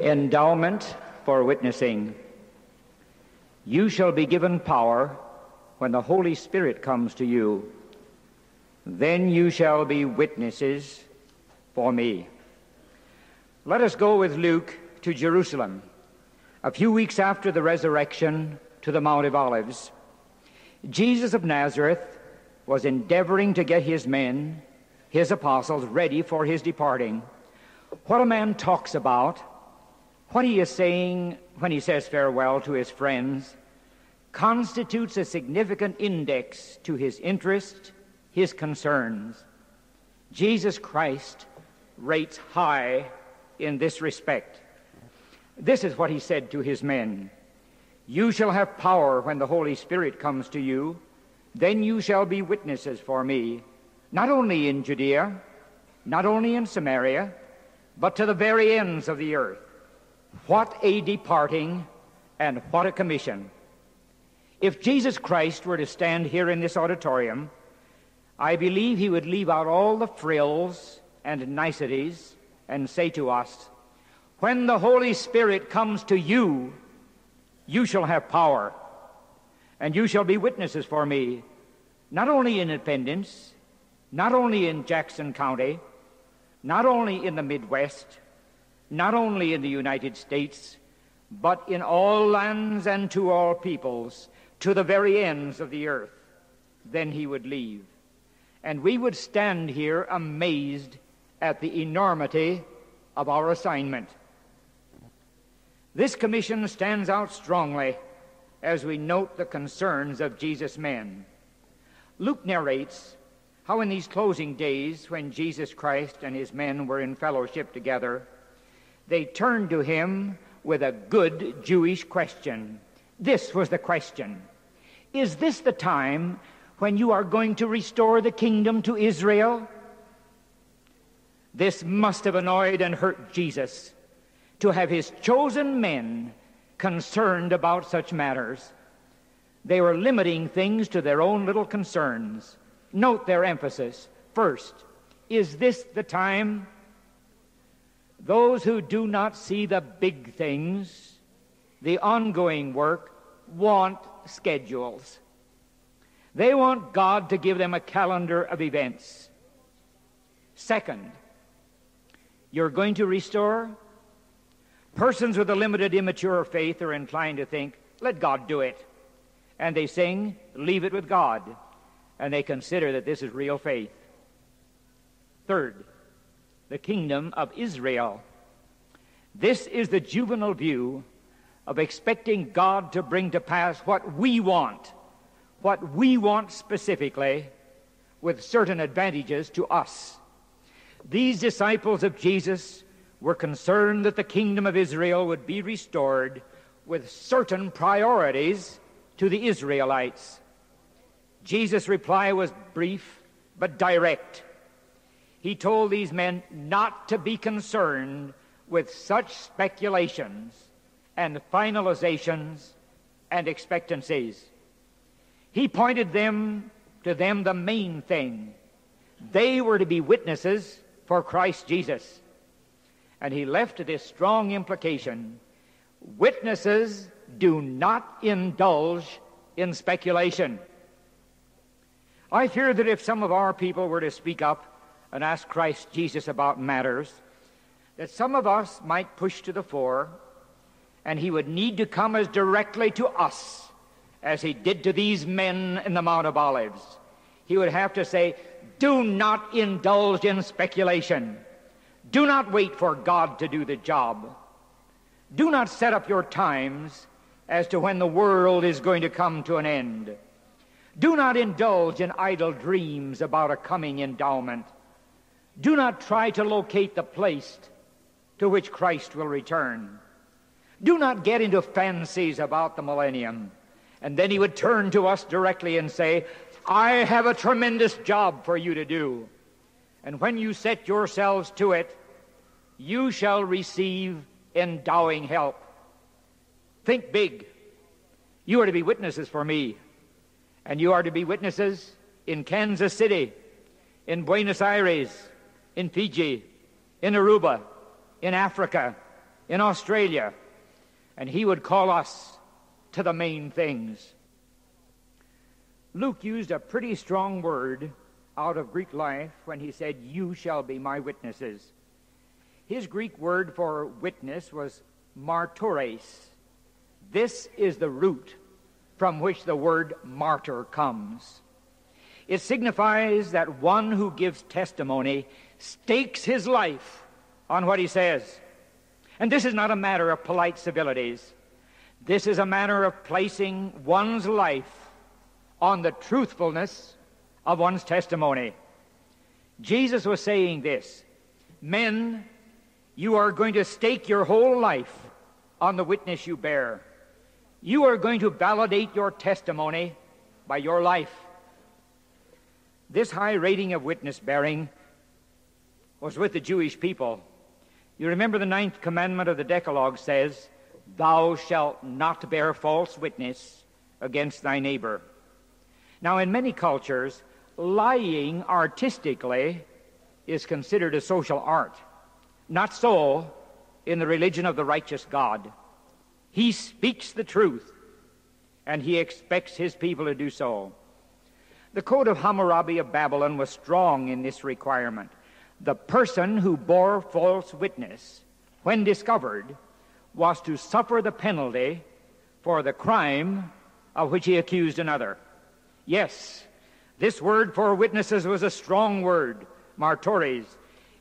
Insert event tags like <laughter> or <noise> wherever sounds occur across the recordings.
Endowment for witnessing. You shall be given power when the Holy Spirit comes to you. Then you shall be witnesses for me. Let us go with Luke to Jerusalem. A few weeks after the resurrection to the Mount of Olives, Jesus of Nazareth was endeavoring to get his men, his apostles, ready for his departing. What a man talks about, what he is saying when he says farewell to his friends, constitutes a significant index to his interest, his concerns. Jesus Christ rates high in this respect. This is what he said to his men You shall have power when the Holy Spirit comes to you. Then you shall be witnesses for me, not only in Judea, not only in Samaria, but to the very ends of the earth. What a departing and what a commission. If Jesus Christ were to stand here in this auditorium, I believe he would leave out all the frills and niceties and say to us, When the Holy Spirit comes to you, you shall have power, and you shall be witnesses for me, not only in Independence, not only in Jackson County, not only in the Midwest, not only in the United States, but in all lands and to all peoples, to the very ends of the earth. Then he would leave. And we would stand here amazed at the enormity of our assignment. This commission stands out strongly as we note the concerns of Jesus' men. Luke narrates how, in these closing days, when Jesus Christ and his men were in fellowship together, they turned to him with a good Jewish question. This was the question Is this the time when you are going to restore the kingdom to Israel? This must have annoyed and hurt Jesus to have his chosen men concerned about such matters. They were limiting things to their own little concerns. Note their emphasis. First, is this the time? Those who do not see the big things, the ongoing work, want schedules. They want God to give them a calendar of events. Second, you're going to restore? Persons with a limited, immature faith are inclined to think, let God do it. And they sing, leave it with God. And they consider that this is real faith. Third, the kingdom of Israel. This is the juvenile view of expecting God to bring to pass what we want, what we want specifically, with certain advantages to us. These disciples of Jesus were concerned that the kingdom of Israel would be restored with certain priorities to the Israelites. Jesus' reply was brief but direct. He told these men not to be concerned with such speculations and finalizations and expectancies. He pointed them to them the main thing. They were to be witnesses for Christ Jesus. And he left this strong implication witnesses do not indulge in speculation. I fear that if some of our people were to speak up and ask Christ Jesus about matters, that some of us might push to the fore, and he would need to come as directly to us as he did to these men in the Mount of Olives. He would have to say, Do not indulge in speculation. Do not wait for God to do the job. Do not set up your times as to when the world is going to come to an end. Do not indulge in idle dreams about a coming endowment. Do not try to locate the place to which Christ will return. Do not get into fancies about the millennium. And then he would turn to us directly and say, I have a tremendous job for you to do. And when you set yourselves to it, you shall receive endowing help. Think big. You are to be witnesses for me. And you are to be witnesses in Kansas City, in Buenos Aires, in Fiji, in Aruba, in Africa, in Australia, and he would call us to the main things. Luke used a pretty strong word out of Greek life when he said, You shall be my witnesses. His Greek word for witness was martores. This is the root from which the word martyr comes. It signifies that one who gives testimony stakes his life on what he says. And this is not a matter of polite civilities. This is a matter of placing one's life on the truthfulness of one's testimony. Jesus was saying this Men, you are going to stake your whole life on the witness you bear. You are going to validate your testimony by your life. This high rating of witness bearing was with the Jewish people. You remember the ninth commandment of the Decalogue says, Thou shalt not bear false witness against thy neighbor. Now, in many cultures, lying artistically is considered a social art. Not so in the religion of the righteous God. He speaks the truth, and he expects his people to do so. The code of Hammurabi of Babylon was strong in this requirement. The person who bore false witness, when discovered, was to suffer the penalty for the crime of which he accused another. Yes, this word for witnesses was a strong word, martores.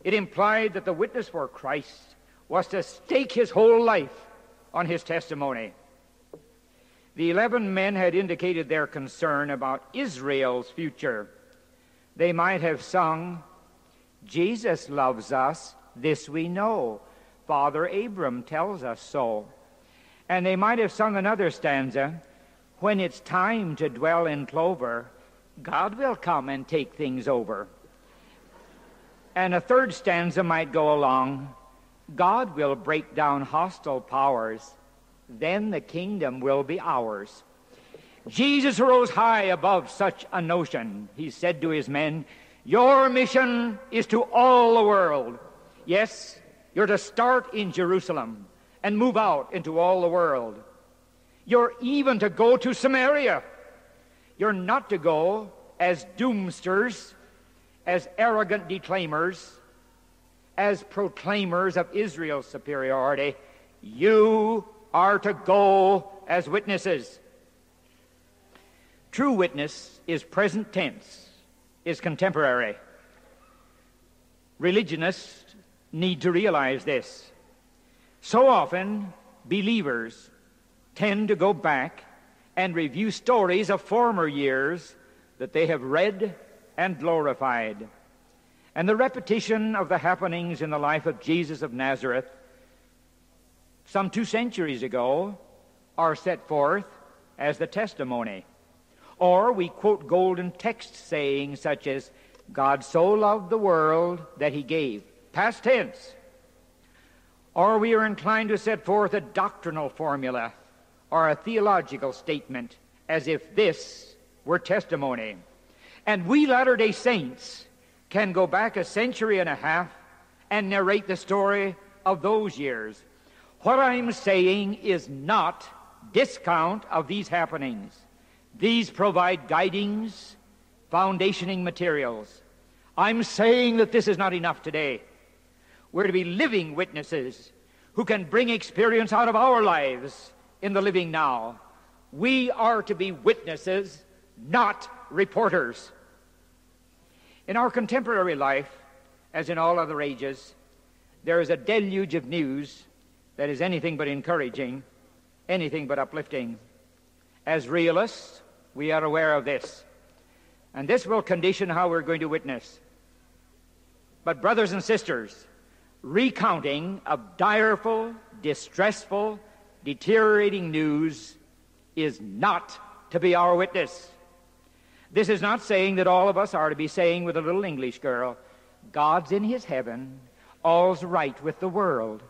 It implied that the witness for Christ was to stake his whole life on his testimony. The eleven men had indicated their concern about Israel's future. They might have sung, Jesus loves us, this we know. Father Abram tells us so. And they might have sung another stanza, When it's time to dwell in clover, God will come and take things over. And a third stanza might go along, God will break down hostile powers, then the kingdom will be ours. Jesus rose high above such a notion. He said to his men, Your mission is to all the world. Yes, you're to start in Jerusalem and move out into all the world. You're even to go to Samaria. You're not to go as doomsters, as arrogant declaimers, as proclaimers of Israel's superiority. You are to go as witnesses. True witness is present tense, is contemporary. Religionists need to realize this. So often, believers tend to go back and review stories of former years that they have read and glorified. And the repetition of the happenings in the life of Jesus of Nazareth some two centuries ago are set forth as the testimony. Or we quote golden text sayings such as, God so loved the world that he gave. Past tense. Or we are inclined to set forth a doctrinal formula or a theological statement as if this were testimony. And we Latter day Saints can go back a century and a half and narrate the story of those years. What I'm saying is not discount of these happenings. These provide guidings, foundationing materials. I'm saying that this is not enough today. We're to be living witnesses who can bring experience out of our lives in the living now. We are to be witnesses, not reporters. In our contemporary life, as in all other ages, there is a deluge of news that is anything but encouraging, anything but uplifting. As realists, we are aware of this. And this will condition how we're going to witness. But, brothers and sisters, recounting of direful, distressful, deteriorating news is not to be our witness. This is not saying that all of us are to be saying with a little English girl, God's in his heaven, all's right with the world.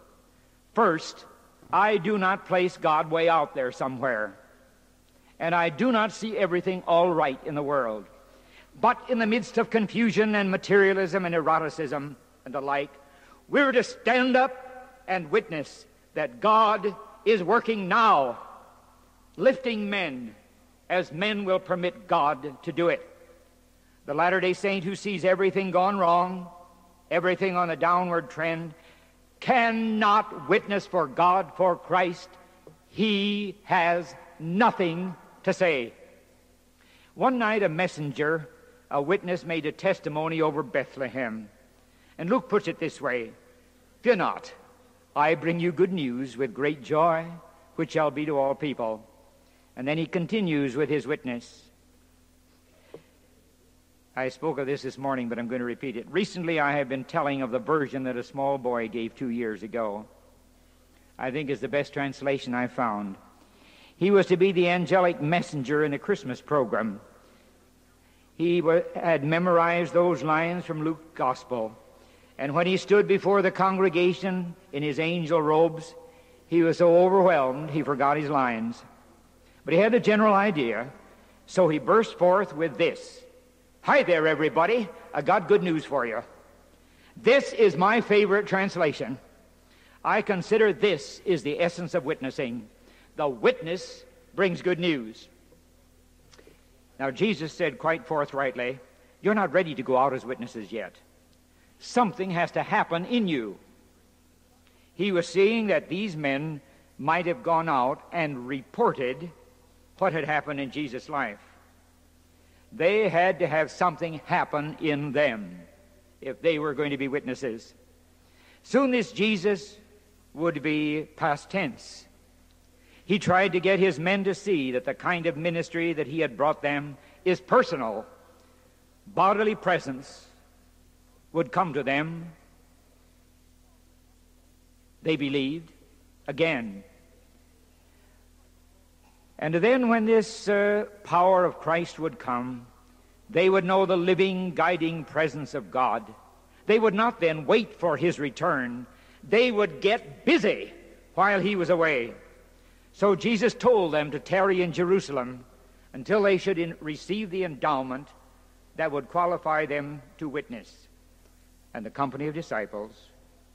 First, I do not place God way out there somewhere. And I do not see everything all right in the world. But in the midst of confusion and materialism and eroticism and the like, we're to stand up and witness that God is working now, lifting men as men will permit God to do it. The Latter day Saint who sees everything gone wrong, everything on a downward trend, cannot witness for God, for Christ. He has nothing to say. One night, a messenger, a witness, made a testimony over Bethlehem. And Luke puts it this way Fear not, I bring you good news with great joy, which shall be to all people. And then he continues with his witness. I spoke of this this morning, but I'm going to repeat it. Recently, I have been telling of the version that a small boy gave two years ago. I think is the best translation I've found. He was to be the angelic messenger in the Christmas program. He had memorized those lines from Luke's Gospel. And when he stood before the congregation in his angel robes, he was so overwhelmed he forgot his lines. But he had the general idea, so he burst forth with this Hi there, everybody. I got good news for you. This is my favorite translation. I consider this is the essence of witnessing. The witness brings good news. Now, Jesus said quite forthrightly, You're not ready to go out as witnesses yet. Something has to happen in you. He was seeing that these men might have gone out and reported what had happened in Jesus' life. They had to have something happen in them if they were going to be witnesses. Soon this Jesus would be past tense. He tried to get his men to see that the kind of ministry that he had brought them is personal. Bodily presence would come to them. They believed again. And then, when this uh, power of Christ would come, they would know the living, guiding presence of God. They would not then wait for his return. They would get busy while he was away. So Jesus told them to tarry in Jerusalem until they should in, receive the endowment that would qualify them to witness. And the company of disciples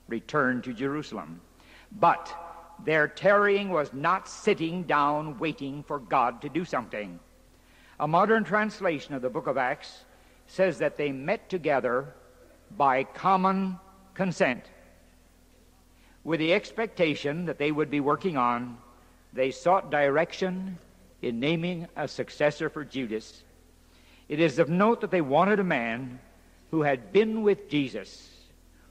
returned to Jerusalem. But their tarrying was not sitting down waiting for God to do something. A modern translation of the book of Acts says that they met together by common consent with the expectation that they would be working on they sought direction in naming a successor for Judas. It is of note that they wanted a man who had been with Jesus,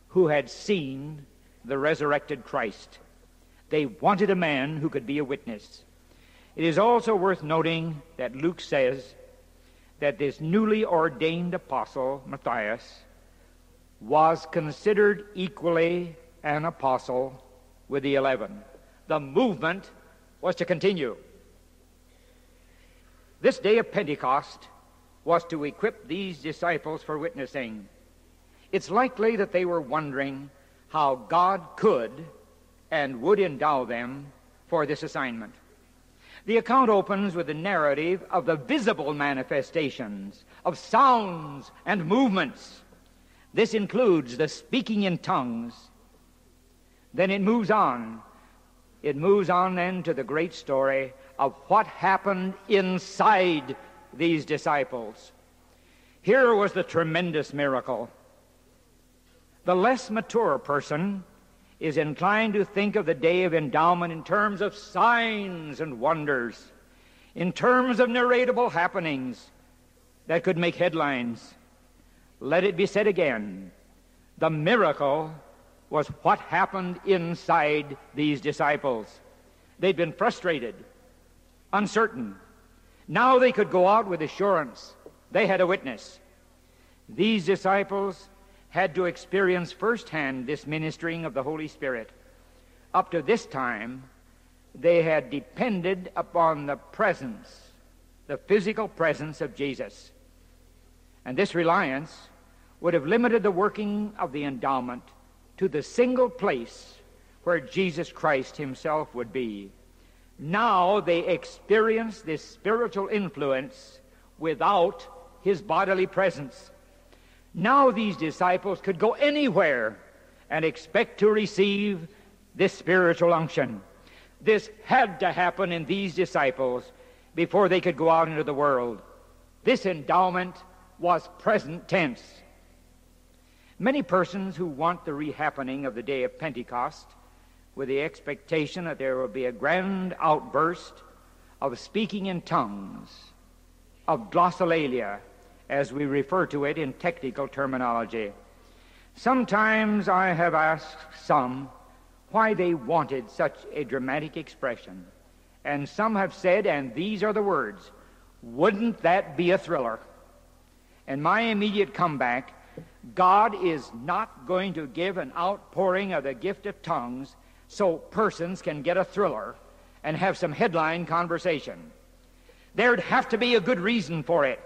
who had seen the resurrected Christ. They wanted a man who could be a witness. It is also worth noting that Luke says that this newly ordained apostle, Matthias, was considered equally an apostle with the eleven. The movement was to continue. This day of Pentecost was to equip these disciples for witnessing. It's likely that they were wondering how God could and would endow them for this assignment. The account opens with the narrative of the visible manifestations of sounds and movements. This includes the speaking in tongues. Then it moves on it moves on then to the great story of what happened inside these disciples. Here was the tremendous miracle. The less mature person is inclined to think of the day of endowment in terms of signs and wonders, in terms of narratable happenings that could make headlines. Let it be said again the miracle was what happened inside these disciples. They'd been frustrated, uncertain. Now they could go out with assurance. They had a witness. These disciples had to experience firsthand this ministering of the Holy Spirit. Up to this time, they had depended upon the presence, the physical presence of Jesus. And this reliance would have limited the working of the endowment to the single place where Jesus Christ himself would be. Now they experience this spiritual influence without his bodily presence. Now these disciples could go anywhere and expect to receive this spiritual unction. This had to happen in these disciples before they could go out into the world. This endowment was present tense. Many persons who want the rehappening of the day of Pentecost with the expectation that there will be a grand outburst of speaking in tongues, of glossolalia, as we refer to it in technical terminology. Sometimes I have asked some why they wanted such a dramatic expression. And some have said, and these are the words, wouldn't that be a thriller? And my immediate comeback God is not going to give an outpouring of the gift of tongues so persons can get a thriller and have some headline conversation. There'd have to be a good reason for it.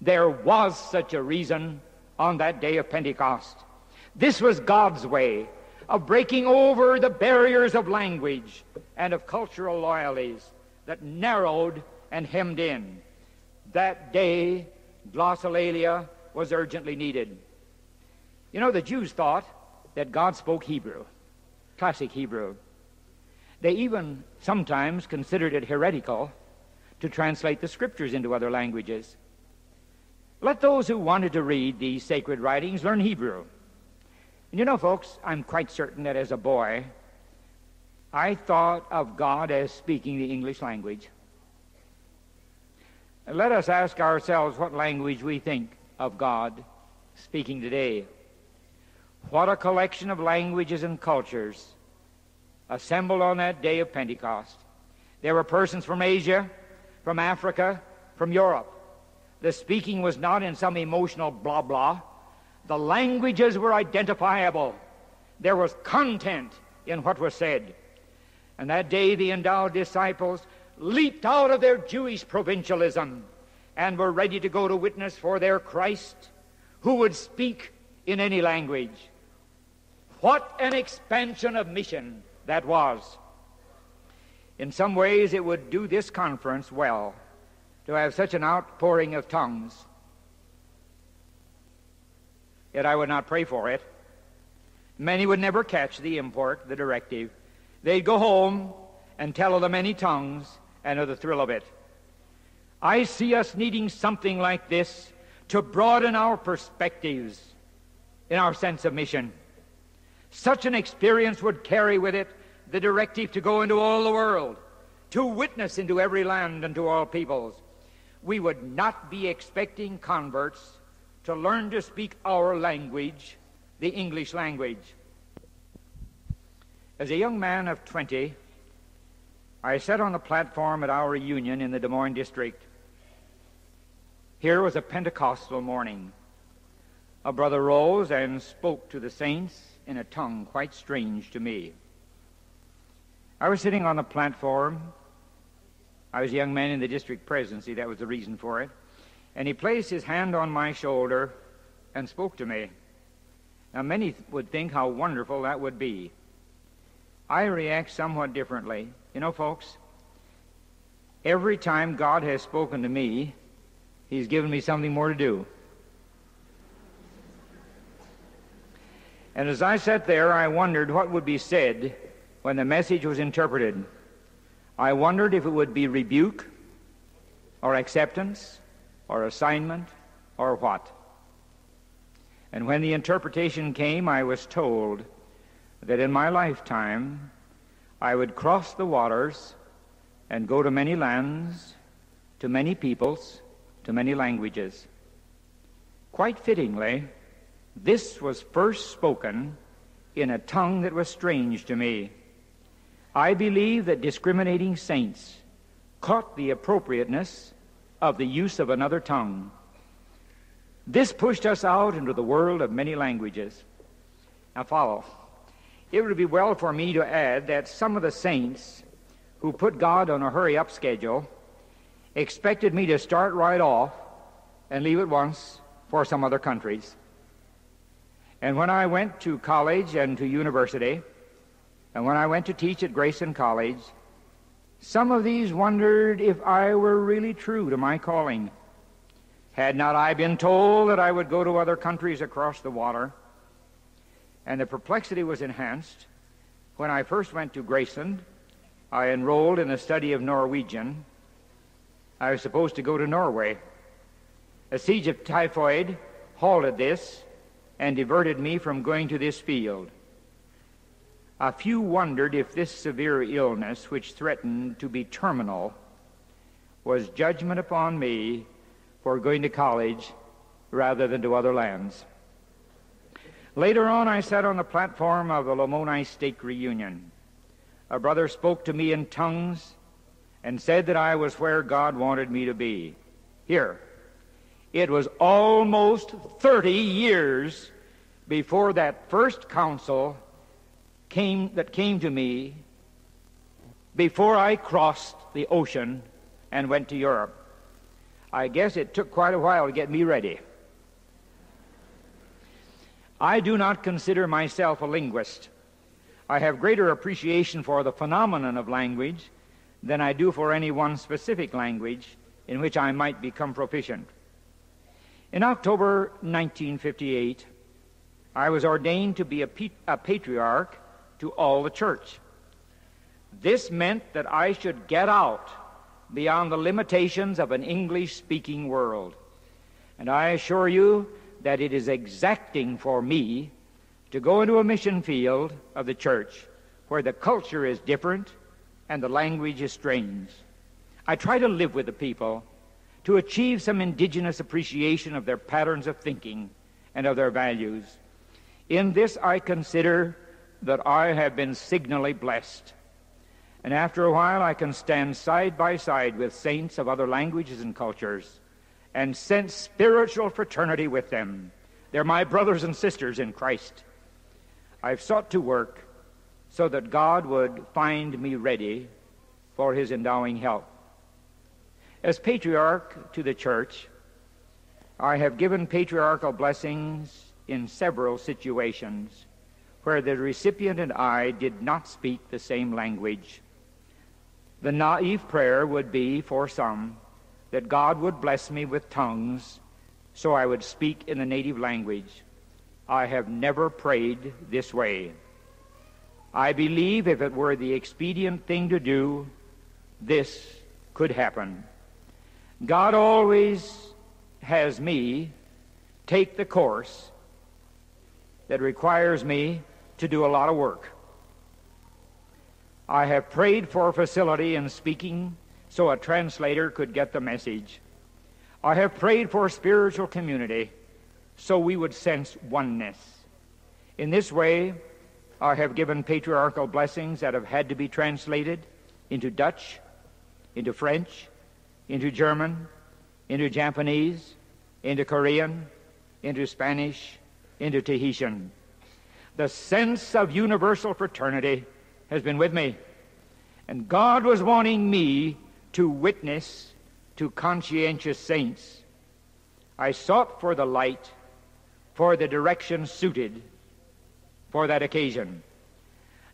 There was such a reason on that day of Pentecost. This was God's way of breaking over the barriers of language and of cultural loyalties that narrowed and hemmed in. That day, glossolalia was urgently needed. You know, the Jews thought that God spoke Hebrew, classic Hebrew. They even sometimes considered it heretical to translate the scriptures into other languages. Let those who wanted to read these sacred writings learn Hebrew. And you know, folks, I'm quite certain that as a boy, I thought of God as speaking the English language. Let us ask ourselves what language we think of God speaking today. What a collection of languages and cultures assembled on that day of Pentecost. There were persons from Asia, from Africa, from Europe. The speaking was not in some emotional blah blah. The languages were identifiable. There was content in what was said. And that day the endowed disciples leaped out of their Jewish provincialism and were ready to go to witness for their Christ who would speak in any language. What an expansion of mission that was. In some ways, it would do this conference well to have such an outpouring of tongues. Yet I would not pray for it. Many would never catch the import, the directive. They'd go home and tell of the many tongues and of the thrill of it. I see us needing something like this to broaden our perspectives in our sense of mission. Such an experience would carry with it the directive to go into all the world, to witness into every land and to all peoples. We would not be expecting converts to learn to speak our language, the English language. As a young man of 20, I sat on the platform at our reunion in the Des Moines district. Here was a Pentecostal morning. A brother rose and spoke to the saints in a tongue quite strange to me. I was sitting on the platform. I was a young man in the district presidency, that was the reason for it. And he placed his hand on my shoulder and spoke to me. Now, many would think how wonderful that would be. I react somewhat differently. You know, folks, every time God has spoken to me, He's given me something more to do. And as I sat there, I wondered what would be said when the message was interpreted. I wondered if it would be rebuke or acceptance or assignment or what. And when the interpretation came, I was told that in my lifetime I would cross the waters and go to many lands, to many peoples, to many languages. Quite fittingly, this was first spoken in a tongue that was strange to me. I believe that discriminating saints caught the appropriateness of the use of another tongue. This pushed us out into the world of many languages. Now, follow. It would be well for me to add that some of the saints who put God on a hurry up schedule expected me to start right off and leave at once for some other countries. And when I went to college and to university, and when I went to teach at Graceland College, some of these wondered if I were really true to my calling. Had not I been told that I would go to other countries across the water? And the perplexity was enhanced When I first went to Grayson. I enrolled in a study of Norwegian. I was supposed to go to Norway. A siege of typhoid halted this and diverted me from going to this field. A few wondered if this severe illness, which threatened to be terminal, was judgment upon me for going to college rather than to other lands. Later on, I sat on the platform of the Lamoni Stake reunion. A brother spoke to me in tongues and said that I was where God wanted me to be. Here. It was almost 30 years before that first counsel came, that came to me before I crossed the ocean and went to Europe. I guess it took quite a while to get me ready. I do not consider myself a linguist. I have greater appreciation for the phenomenon of language than I do for any one specific language in which I might become proficient. In October 1958, I was ordained to be a, a patriarch to all the church. This meant that I should get out beyond the limitations of an English speaking world. And I assure you that it is exacting for me to go into a mission field of the church where the culture is different and the language is strange. I try to live with the people to achieve some indigenous appreciation of their patterns of thinking and of their values. In this, I consider that I have been signally blessed. And after a while, I can stand side by side with saints of other languages and cultures and sense spiritual fraternity with them. They're my brothers and sisters in Christ. I've sought to work so that God would find me ready for his endowing help. As patriarch to the church, I have given patriarchal blessings in several situations where the recipient and I did not speak the same language. The naive prayer would be for some that God would bless me with tongues so I would speak in the native language. I have never prayed this way. I believe if it were the expedient thing to do, this could happen. God always has me take the course that requires me to do a lot of work. I have prayed for facility in speaking so a translator could get the message. I have prayed for spiritual community so we would sense oneness. In this way, I have given patriarchal blessings that have had to be translated into Dutch, into French, into German, into Japanese, into Korean, into Spanish, into Tahitian. The sense of universal fraternity has been with me. And God was wanting me to witness to conscientious saints. I sought for the light, for the direction suited for that occasion.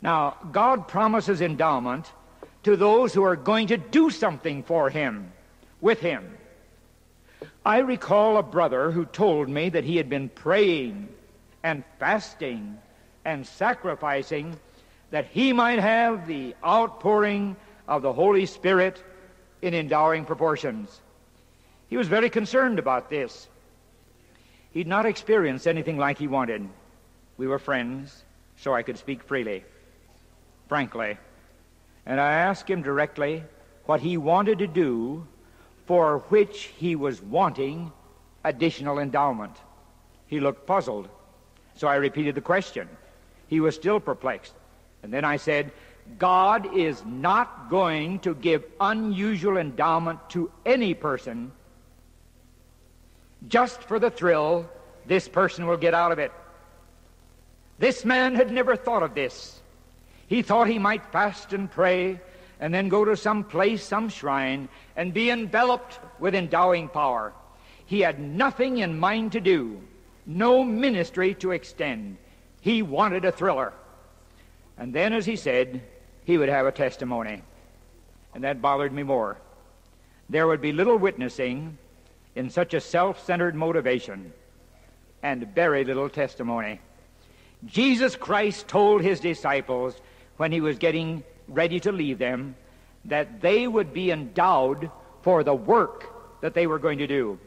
Now, God promises endowment to those who are going to do something for Him with him. I recall a brother who told me that he had been praying and fasting and sacrificing that he might have the outpouring of the Holy Spirit in endowing proportions. He was very concerned about this. He'd not experienced anything like he wanted. We were friends, so I could speak freely, frankly. And I asked him directly what he wanted to do for which he was wanting additional endowment. He looked puzzled. So I repeated the question. He was still perplexed. And then I said, God is not going to give unusual endowment to any person just for the thrill this person will get out of it. This man had never thought of this. He thought he might fast and pray and then go to some place, some shrine, and be enveloped with endowing power. He had nothing in mind to do, no ministry to extend. He wanted a thriller. And then, as he said, he would have a testimony. And that bothered me more. There would be little witnessing in such a self centered motivation and very little testimony. Jesus Christ told his disciples when he was getting ready to leave them that they would be endowed for the work that they were going to do.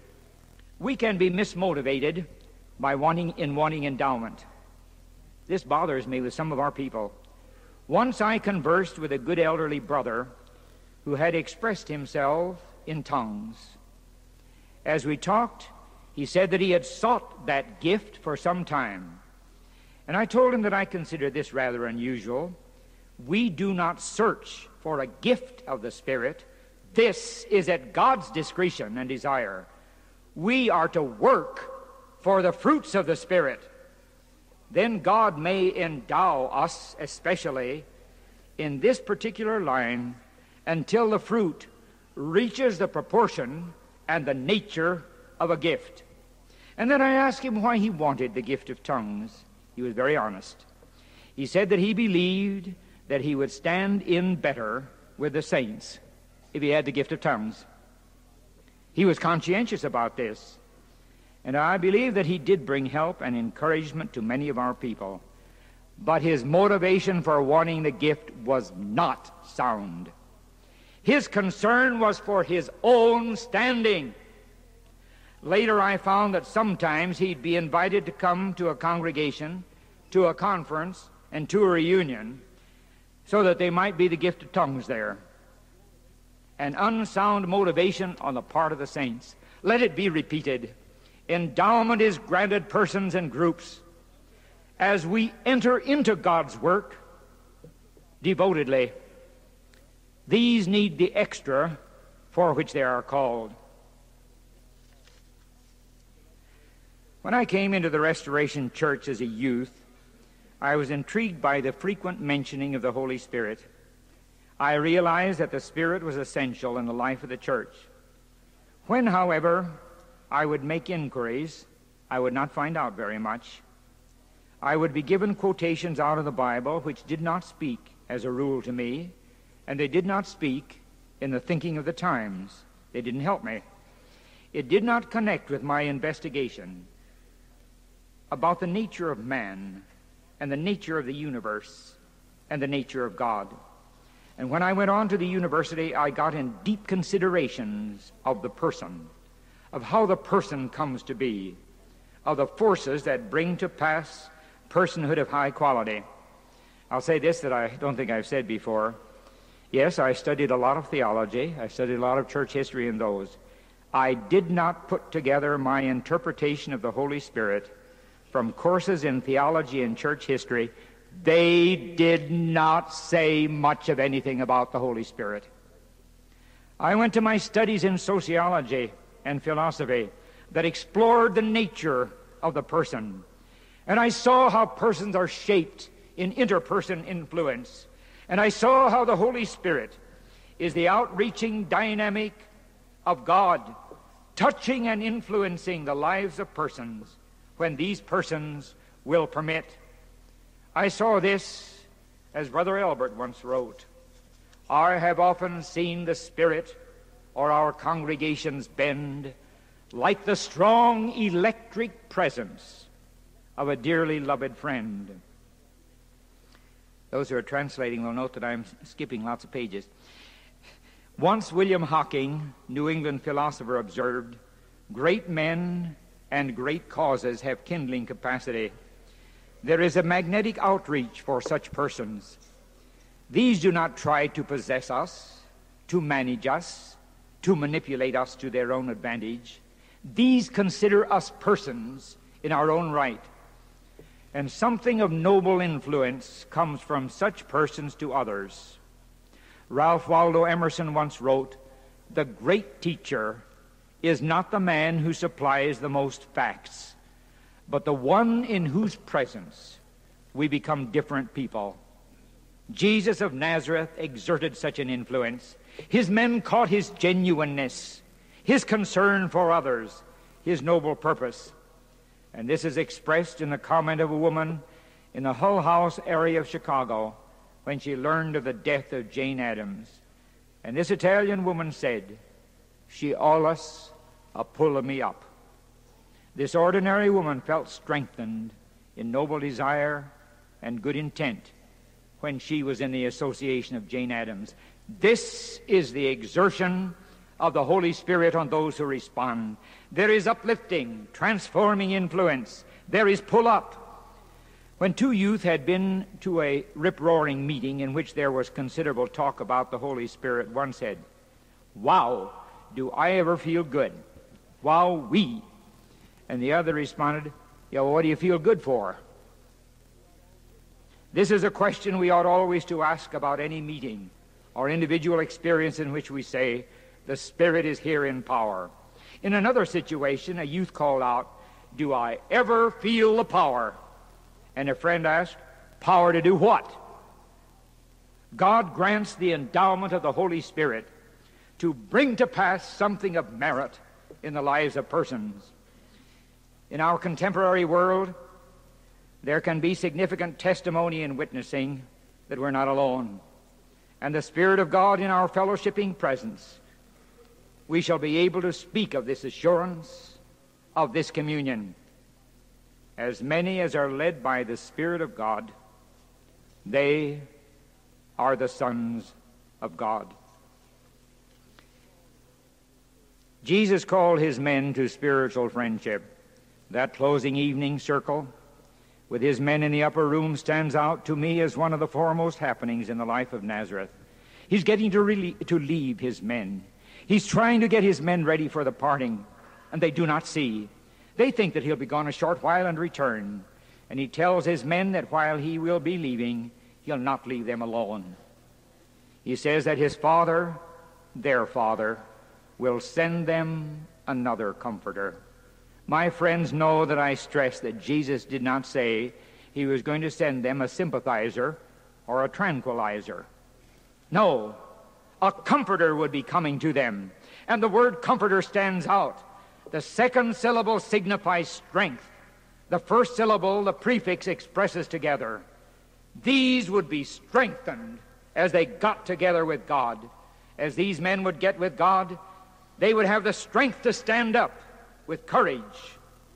We can be mismotivated by wanting in wanting endowment. This bothers me with some of our people. Once I conversed with a good elderly brother who had expressed himself in tongues. As we talked, he said that he had sought that gift for some time. And I told him that I consider this rather unusual. We do not search for a gift of the Spirit. This is at God's discretion and desire. We are to work for the fruits of the Spirit. Then God may endow us, especially in this particular line, until the fruit reaches the proportion and the nature of a gift. And then I asked him why he wanted the gift of tongues. He was very honest. He said that he believed that he would stand in better with the saints if he had the gift of tongues. He was conscientious about this. And I believe that he did bring help and encouragement to many of our people. But his motivation for wanting the gift was not sound. His concern was for his own standing. Later, I found that sometimes he'd be invited to come to a congregation, to a conference, and to a reunion so that they might be the gift of tongues there. An unsound motivation on the part of the saints. Let it be repeated. Endowment is granted persons and groups. As we enter into God's work devotedly, these need the extra for which they are called. When I came into the Restoration Church as a youth, I was intrigued by the frequent mentioning of the Holy Spirit. I realized that the Spirit was essential in the life of the church. When, however, I would make inquiries, I would not find out very much. I would be given quotations out of the Bible which did not speak, as a rule, to me, and they did not speak in the thinking of the times. They didn't help me. It did not connect with my investigation about the nature of man and the nature of the universe and the nature of God. And when I went on to the university, I got in deep considerations of the person, of how the person comes to be, of the forces that bring to pass personhood of high quality. I'll say this that I don't think I've said before. Yes, I studied a lot of theology, I studied a lot of church history in those. I did not put together my interpretation of the Holy Spirit from courses in theology and church history, they did not say much of anything about the Holy Spirit. I went to my studies in sociology and philosophy that explored the nature of the person. And I saw how persons are shaped in interperson influence. And I saw how the Holy Spirit is the outreaching dynamic of God, touching and influencing the lives of persons when these persons will permit. I saw this as Brother Albert once wrote. I have often seen the Spirit or our congregations bend like the strong electric presence of a dearly loved friend. Those who are translating will note that I'm skipping lots of pages. Once William Hocking, New England philosopher, observed, Great men and great causes have kindling capacity. There is a magnetic outreach for such persons. These do not try to possess us, to manage us, to manipulate us to their own advantage. These consider us persons in our own right. And something of noble influence comes from such persons to others. Ralph Waldo Emerson once wrote, The great teacher is not the man who supplies the most facts, but the one in whose presence we become different people. Jesus of Nazareth exerted such an influence. His men caught his genuineness, his concern for others, his noble purpose. And this is expressed in the comment of a woman in the Hull House area of Chicago when she learned of the death of Jane Addams. And this Italian woman said, She allus a pulling me up. This ordinary woman felt strengthened in noble desire and good intent when she was in the association of Jane Addams. This is the exertion of the Holy Spirit on those who respond. There is uplifting, transforming influence. There is pull up. When two youth had been to a rip roaring meeting in which there was considerable talk about the Holy Spirit, one said, Wow, do I ever feel good? Wow, we. And the other responded, Yeah, well, what do you feel good for? This is a question we ought always to ask about any meeting or individual experience in which we say, The Spirit is here in power. In another situation, a youth called out, Do I ever feel the power? And a friend asked, Power to do what? God grants the endowment of the Holy Spirit to bring to pass something of merit in the lives of persons. In our contemporary world, there can be significant testimony in witnessing that we're not alone. And the Spirit of God in our fellowshipping presence, we shall be able to speak of this assurance, of this communion. As many as are led by the Spirit of God, they are the sons of God. Jesus called his men to spiritual friendship. That closing evening circle with his men in the upper room stands out to me as one of the foremost happenings in the life of Nazareth. He's getting to, really, to leave his men. He's trying to get his men ready for the parting, and they do not see. They think that he'll be gone a short while and return. And he tells his men that while he will be leaving, he'll not leave them alone. He says that his Father, their Father, will send them another comforter. My friends know that I stress that Jesus did not say he was going to send them a sympathizer or a tranquilizer. No, a comforter would be coming to them. And the word comforter stands out. The second syllable signifies strength. The first syllable, the prefix, expresses together. These would be strengthened as they got together with God. As these men would get with God, they would have the strength to stand up with courage,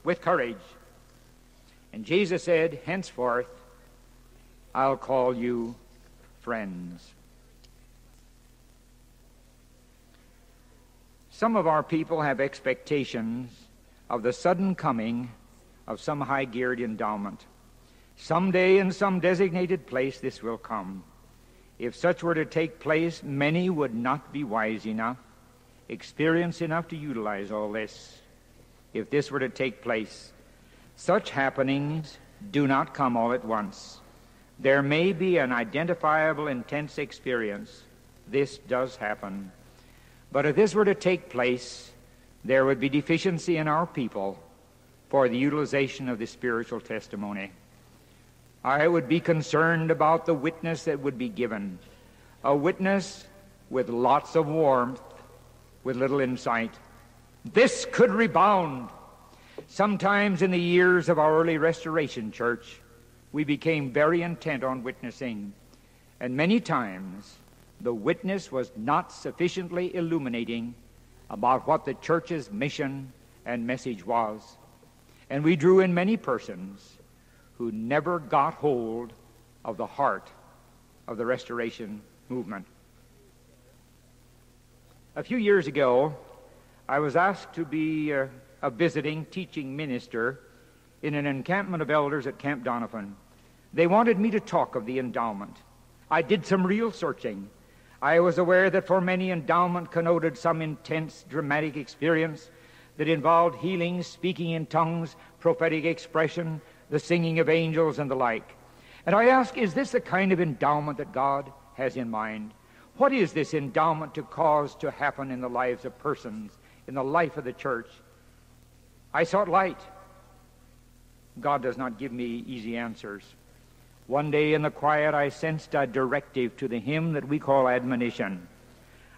with courage. And Jesus said, Henceforth, I'll call you friends. Some of our people have expectations of the sudden coming of some high geared endowment. Someday in some designated place this will come. If such were to take place, many would not be wise enough experience enough to utilize all this if this were to take place. Such happenings do not come all at once. There may be an identifiable intense experience. This does happen. But if this were to take place, there would be deficiency in our people for the utilization of the spiritual testimony. I would be concerned about the witness that would be given. A witness with lots of warmth with little insight. This could rebound. Sometimes in the years of our early restoration church, we became very intent on witnessing, and many times the witness was not sufficiently illuminating about what the church's mission and message was. And we drew in many persons who never got hold of the heart of the restoration movement. A few years ago, I was asked to be a, a visiting teaching minister in an encampment of elders at Camp Doniphan. They wanted me to talk of the endowment. I did some real searching. I was aware that for many, endowment connoted some intense, dramatic experience that involved healing, speaking in tongues, prophetic expression, the singing of angels, and the like. And I ask, is this the kind of endowment that God has in mind? What is this endowment to cause to happen in the lives of persons, in the life of the church? I sought light. God does not give me easy answers. One day in the quiet, I sensed a directive to the hymn that we call admonition.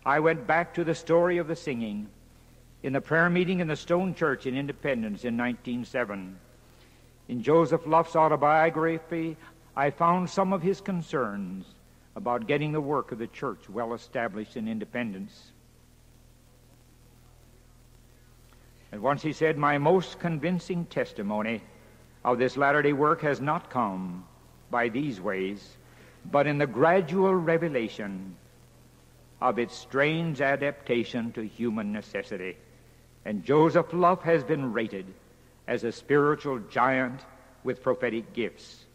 I went back to the story of the singing in the prayer meeting in the Stone Church in Independence in 1907. In Joseph Luff's autobiography, I found some of his concerns about getting the work of the church well established in Independence. And once he said, My most convincing testimony of this latter day work has not come by these ways, but in the gradual revelation of its strange adaptation to human necessity. And Joseph Luff has been rated as a spiritual giant with prophetic gifts.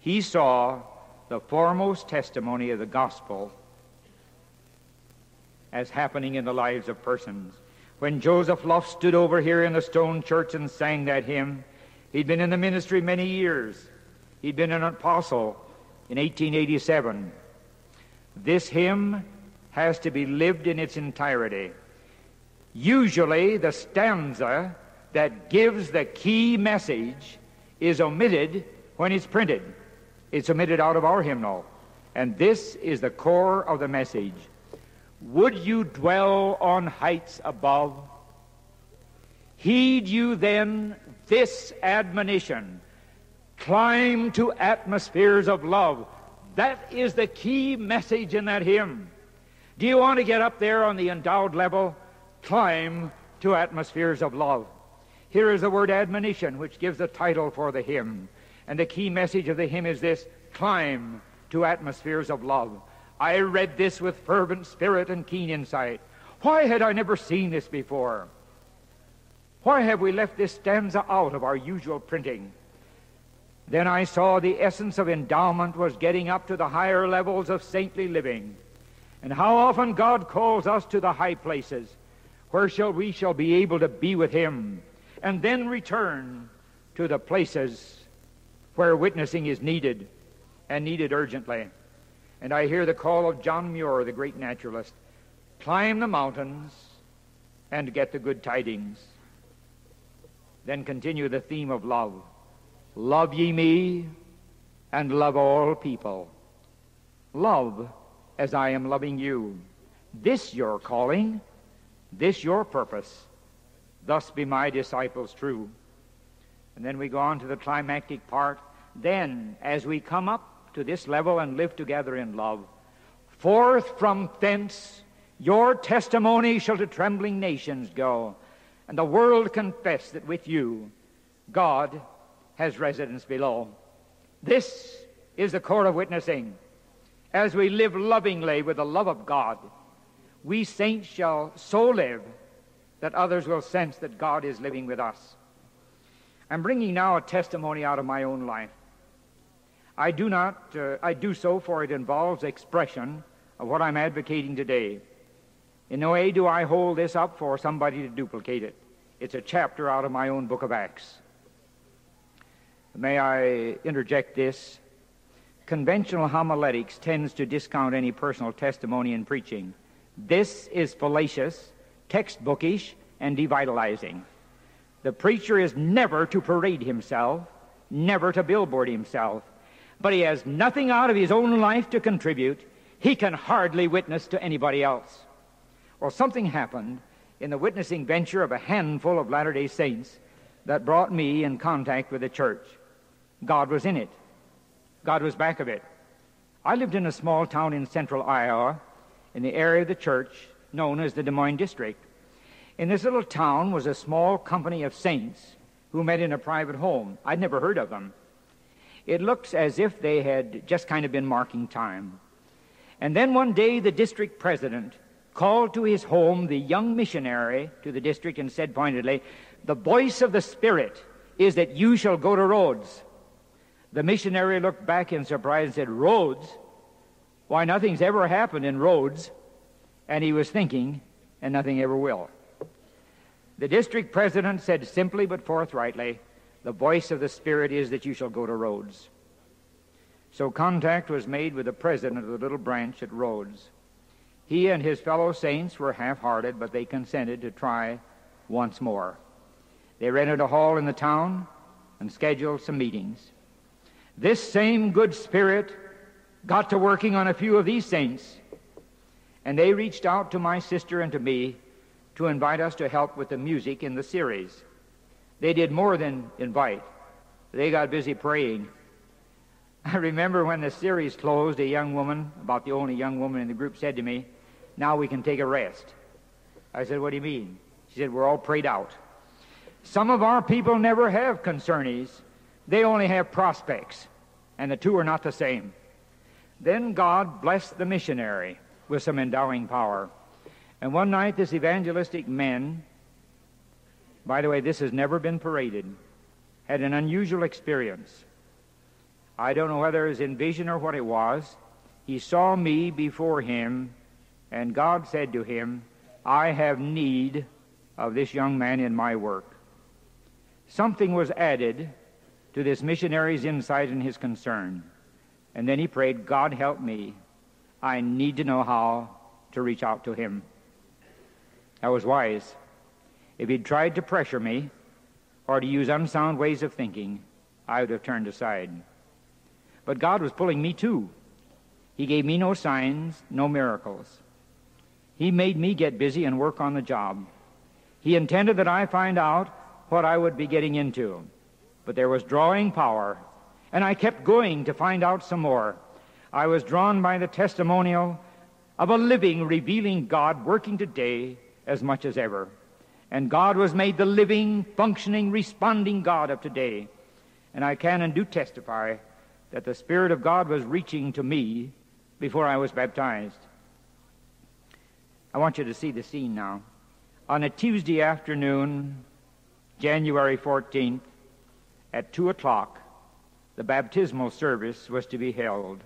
He saw the foremost testimony of the gospel as happening in the lives of persons. When Joseph Luff stood over here in the stone church and sang that hymn, he'd been in the ministry many years. He'd been an apostle in 1887. This hymn has to be lived in its entirety. Usually, the stanza that gives the key message is omitted when it's printed. It's omitted out of our hymnal. And this is the core of the message. Would you dwell on heights above? Heed you then this admonition climb to atmospheres of love. That is the key message in that hymn. Do you want to get up there on the endowed level? Climb to atmospheres of love. Here is the word admonition, which gives the title for the hymn. And the key message of the hymn is this climb to atmospheres of love. I read this with fervent spirit and keen insight. Why had I never seen this before? Why have we left this stanza out of our usual printing? Then I saw the essence of endowment was getting up to the higher levels of saintly living. And how often God calls us to the high places where shall we shall be able to be with him and then return to the places where witnessing is needed and needed urgently. And I hear the call of John Muir, the great naturalist climb the mountains and get the good tidings. Then continue the theme of love. Love ye me and love all people. Love as I am loving you. This your calling, this your purpose. Thus be my disciples true. And then we go on to the climactic part. Then, as we come up to this level and live together in love, forth from thence your testimony shall to trembling nations go, and the world confess that with you God has residence below. This is the core of witnessing. As we live lovingly with the love of God, we saints shall so live that others will sense that God is living with us. I'm bringing now a testimony out of my own life. I do not, uh, I do so for it involves expression of what I'm advocating today. In no way do I hold this up for somebody to duplicate it. It's a chapter out of my own book of Acts. May I interject this? Conventional homiletics tends to discount any personal testimony in preaching. This is fallacious, textbookish, and devitalizing. The preacher is never to parade himself, never to billboard himself, but he has nothing out of his own life to contribute. He can hardly witness to anybody else. Well, something happened in the witnessing venture of a handful of Latter day Saints that brought me in contact with the church. God was in it. God was back of it. I lived in a small town in central Iowa in the area of the church known as the Des Moines District. In this little town was a small company of saints who met in a private home. I'd never heard of them. It looks as if they had just kind of been marking time. And then one day the district president called to his home the young missionary to the district and said pointedly, The voice of the Spirit is that you shall go to Rhodes. The missionary looked back in surprise and said, Rhodes? Why, nothing's ever happened in Rhodes. And he was thinking, and nothing ever will. The district president said simply but forthrightly, The voice of the Spirit is that you shall go to Rhodes. So contact was made with the president of the little branch at Rhodes. He and his fellow saints were half hearted, but they consented to try once more. They rented a hall in the town and scheduled some meetings. This same good spirit got to working on a few of these saints, and they reached out to my sister and to me to invite us to help with the music in the series. They did more than invite, they got busy praying. <laughs> I remember when the series closed, a young woman, about the only young woman in the group, said to me, Now we can take a rest. I said, What do you mean? She said, We're all prayed out. Some of our people never have concernees they only have prospects, and the two are not the same. Then God blessed the missionary with some endowing power. And one night, this evangelistic man, by the way, this has never been paraded, had an unusual experience. I don't know whether it was in vision or what it was. He saw me before him, and God said to him, I have need of this young man in my work. Something was added to this missionary's insight and his concern. And then he prayed, God help me. I need to know how to reach out to him. I was wise. If he'd tried to pressure me or to use unsound ways of thinking, I would have turned aside. But God was pulling me too. He gave me no signs, no miracles. He made me get busy and work on the job. He intended that I find out what I would be getting into. But there was drawing power and I kept going to find out some more. I was drawn by the testimonial of a living, revealing God working today as much as ever. And God was made the living, functioning, responding God of today. And I can and do testify that the Spirit of God was reaching to me before I was baptized. I want you to see the scene now. On a Tuesday afternoon, January 14th, at 2 o'clock, the baptismal service was to be held.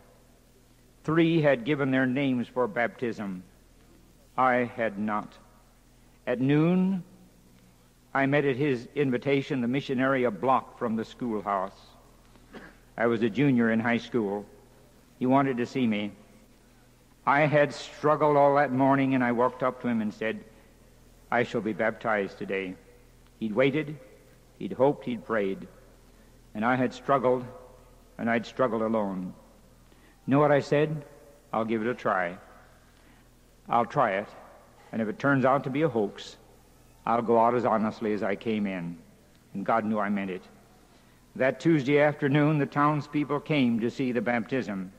Three had given their names for baptism. I had not. At noon, I met at his invitation the missionary a block from the schoolhouse. I was a junior in high school. He wanted to see me. I had struggled all that morning, and I walked up to him and said, I shall be baptized today. He'd waited, he'd hoped, he'd prayed, and I had struggled and I'd struggled alone. Know what I said? I'll give it a try. I'll try it, and if it turns out to be a hoax, I'll go out as honestly as I came in. And God knew I meant it. That Tuesday afternoon, the townspeople came to see the baptism.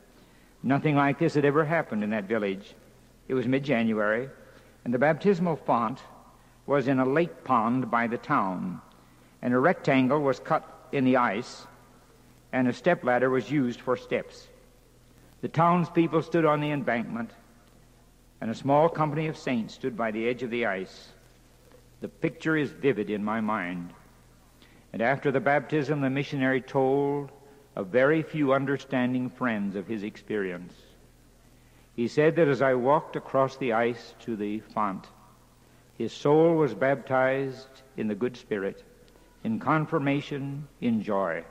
Nothing like this had ever happened in that village. It was mid January, and the baptismal font was in a lake pond by the town, and a rectangle was cut in the ice and a stepladder was used for steps. The townspeople stood on the embankment, and a small company of saints stood by the edge of the ice. The picture is vivid in my mind. And after the baptism, the missionary told of very few understanding friends of his experience. He said that as I walked across the ice to the font, his soul was baptized in the good spirit, in confirmation, in joy.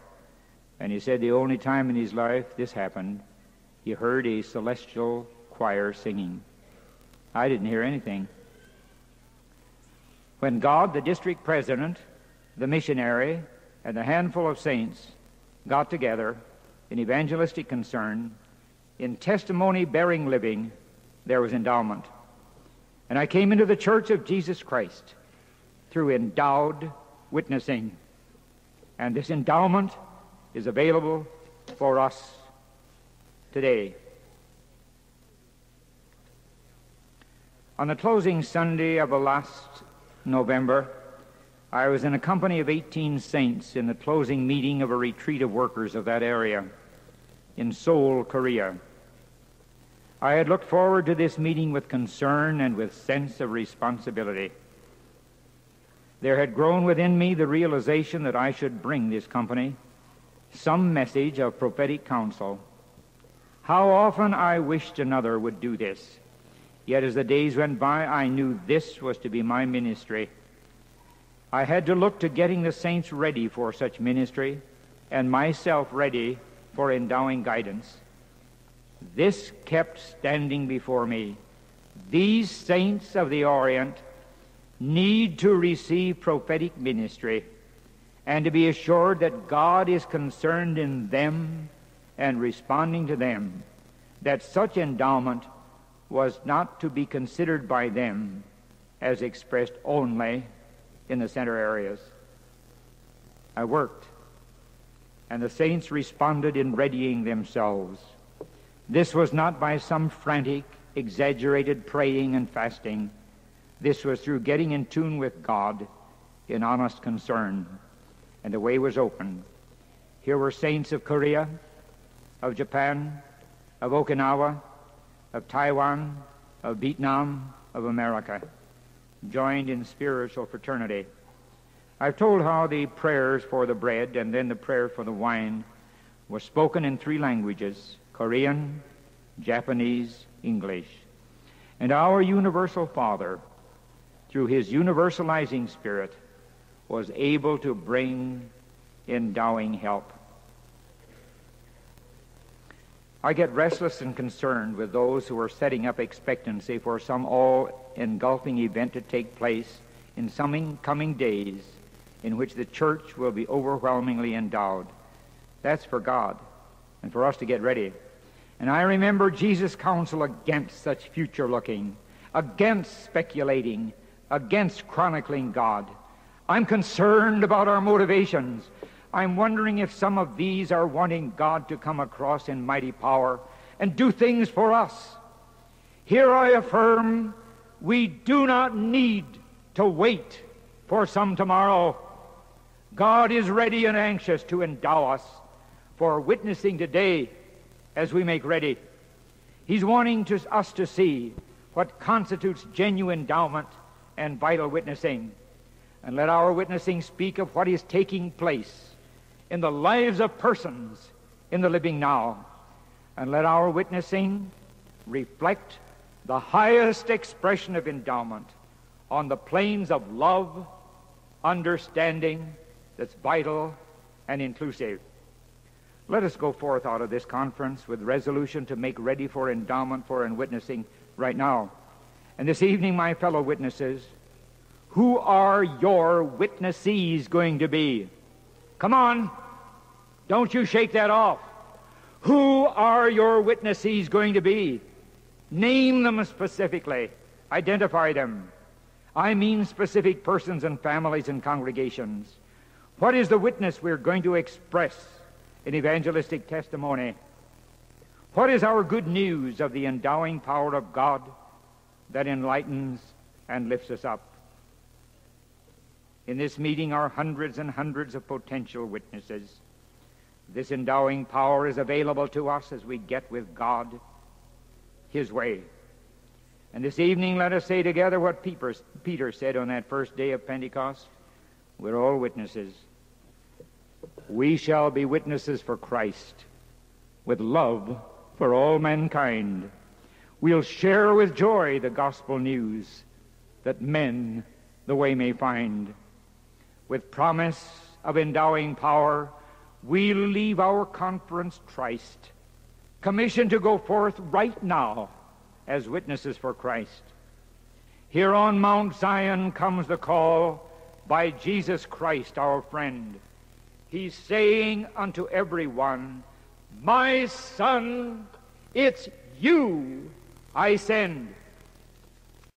And he said the only time in his life this happened, he heard a celestial choir singing. I didn't hear anything. When God, the district president, the missionary, and a handful of saints got together in evangelistic concern, in testimony bearing living, there was endowment. And I came into the church of Jesus Christ through endowed witnessing. And this endowment is available for us today. On the closing Sunday of the last November, I was in a company of 18 saints in the closing meeting of a retreat of workers of that area in Seoul, Korea. I had looked forward to this meeting with concern and with sense of responsibility. There had grown within me the realization that I should bring this company some message of prophetic counsel. How often I wished another would do this. Yet as the days went by, I knew this was to be my ministry. I had to look to getting the saints ready for such ministry and myself ready for endowing guidance. This kept standing before me. These saints of the Orient need to receive prophetic ministry and to be assured that God is concerned in them and responding to them, that such endowment was not to be considered by them as expressed only in the center areas. I worked, and the saints responded in readying themselves. This was not by some frantic, exaggerated praying and fasting. This was through getting in tune with God in honest concern and the way was open. Here were saints of Korea, of Japan, of Okinawa, of Taiwan, of Vietnam, of America, joined in spiritual fraternity. I've told how the prayers for the bread and then the prayer for the wine were spoken in three languages Korean, Japanese, English. And our universal Father, through his universalizing spirit, was able to bring endowing help. I get restless and concerned with those who are setting up expectancy for some all engulfing event to take place in some coming days in which the church will be overwhelmingly endowed. That's for God and for us to get ready. And I remember Jesus' counsel against such future looking, against speculating, against chronicling God. I'm concerned about our motivations. I'm wondering if some of these are wanting God to come across in mighty power and do things for us. Here I affirm we do not need to wait for some tomorrow. God is ready and anxious to endow us for witnessing today as we make ready. He's wanting to, us to see what constitutes genuine endowment and vital witnessing. And let our witnessing speak of what is taking place in the lives of persons in the living now. And let our witnessing reflect the highest expression of endowment on the planes of love, understanding that's vital and inclusive. Let us go forth out of this conference with resolution to make ready for endowment for and witnessing right now. And this evening, my fellow witnesses, who are your witnessees going to be? Come on. Don't you shake that off. Who are your witnesses going to be? Name them specifically. Identify them. I mean specific persons and families and congregations. What is the witness we're going to express in evangelistic testimony? What is our good news of the endowing power of God that enlightens and lifts us up? In this meeting are hundreds and hundreds of potential witnesses. This endowing power is available to us as we get with God His way. And this evening, let us say together what Peter said on that first day of Pentecost. We're all witnesses. We shall be witnesses for Christ with love for all mankind. We'll share with joy the gospel news that men the way may find. With promise of endowing power, we'll leave our conference tryst, commissioned to go forth right now as witnesses for Christ. Here on Mount Zion comes the call by Jesus Christ, our friend. He's saying unto everyone, My son, it's you I send.